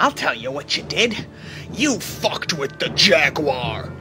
I'll tell you what you did. You fucked with the Jaguar.